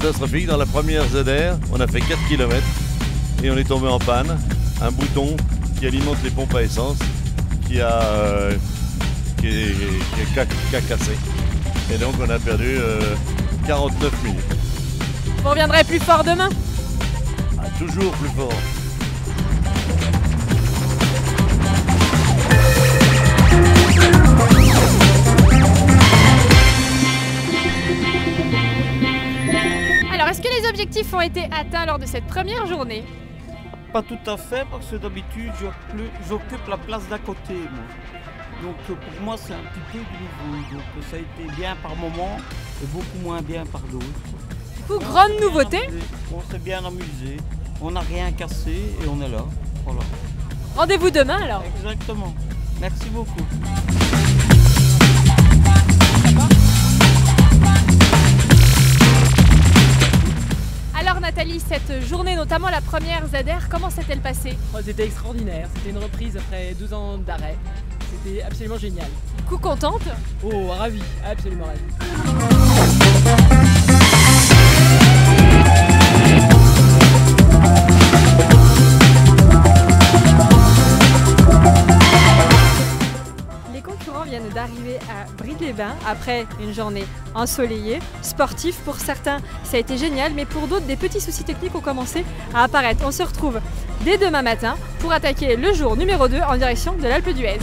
catastrophique. Dans la première ZR, on a fait 4 km et on est tombé en panne. Un bouton qui alimente les pompes à essence qui a, euh, qui est- qui est- qui a cassé. Et donc on a perdu euh, 49 minutes. Vous reviendrez plus fort demain? Ah, toujours plus fort. Alors, est-ce que les objectifs ont été atteints lors de cette première journée? Pas tout à fait, parce que d'habitude, j'occupe- la place d'à côté. moi. Donc pour moi, c'est un petit peu du nouveau. Donc ça a été bien par moment et beaucoup moins bien par d'autres. Du coup, grande nouveauté. amusé. On s'est bien amusé. On n'a rien cassé et on est là. Voilà. Rendez-vous demain alors. Exactement. Merci beaucoup. Cette journée, notamment la première ZR, comment s'est-elle passée? Oh, C'était extraordinaire, c'était une reprise après deux ans d'arrêt. C'était absolument génial. Du coup, contente Oh, ravi, absolument ravi. D'arriver à Bride-les-Bains après une journée ensoleillée, sportive. Pour certains, ça a été génial, mais pour d'autres, des petits soucis techniques ont commencé à apparaître. On se retrouve dès demain matin pour attaquer le jour numéro 2 en direction de l'Alpe d'Huez.